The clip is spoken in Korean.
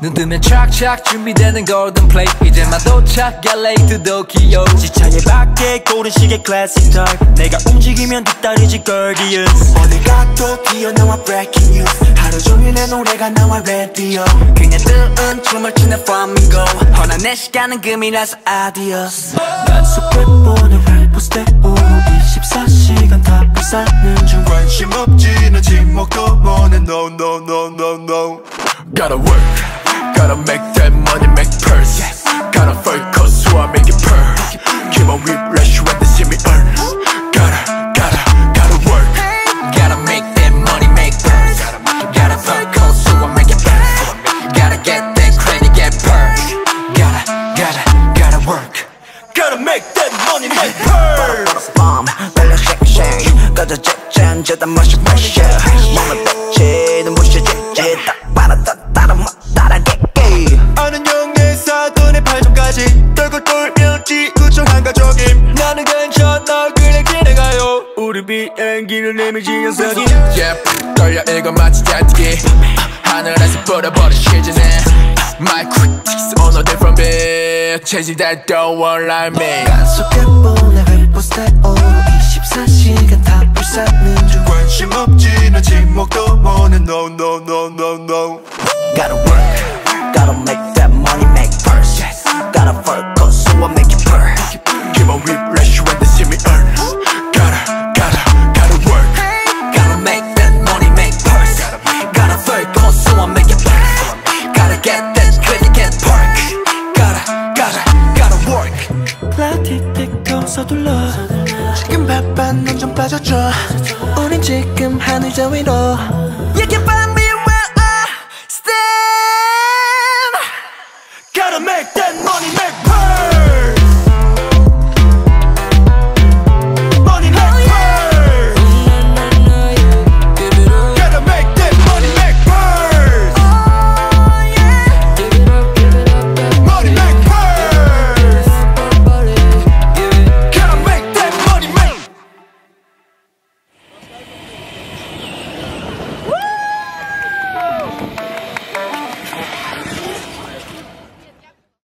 누르면 착착 준비되는 golden plate. 이제만 도착 LA Tokyo 지차에 밖에 고른 시계 classic type. 내가 움직이면 뒷다리지 Guardians 어딜 가도 튀어나와 breaking news? 하루 종일 내 노래가 나와 radio. 그냥 뜨은 춤을 추는 flamingo 허나 내 시간은 금이라서 adios. 난 속에 보는 래퍼 스텝으로 24시간 다 불사는 중. 관심 없지 난 지목도 원해 no no no no no. Gotta work, Gotta make that money, make purse. Gotta focus, coat so I make it purr. Keep on whiplash when they see me earn Gotta, gotta, gotta work. Gotta make that money, make purse. Gotta focus, coat so I make it burn Gotta get that credit, get purse. Gotta, gotta, gotta work. Gotta make that money, make purse. Bomb, bomb, shake, shake. Gotta check, change, get the mush, mush, yeah 비행기를 내밀지 녀석이 Yeah, 떨려 이거 마치 잔뜩이 하늘에서 뿌려버린 시즌에 My critics on a different beat Chasing that don't want like me 속에 보내 래퍼 스텝으로 24시간 다 불사는 중 관심 없지 난 지목도 원해 no no no no no Gotta work, 서둘러. 지금 바쁜 넌좀 빠져줘. 우린 지금 하늘 저 위로. can find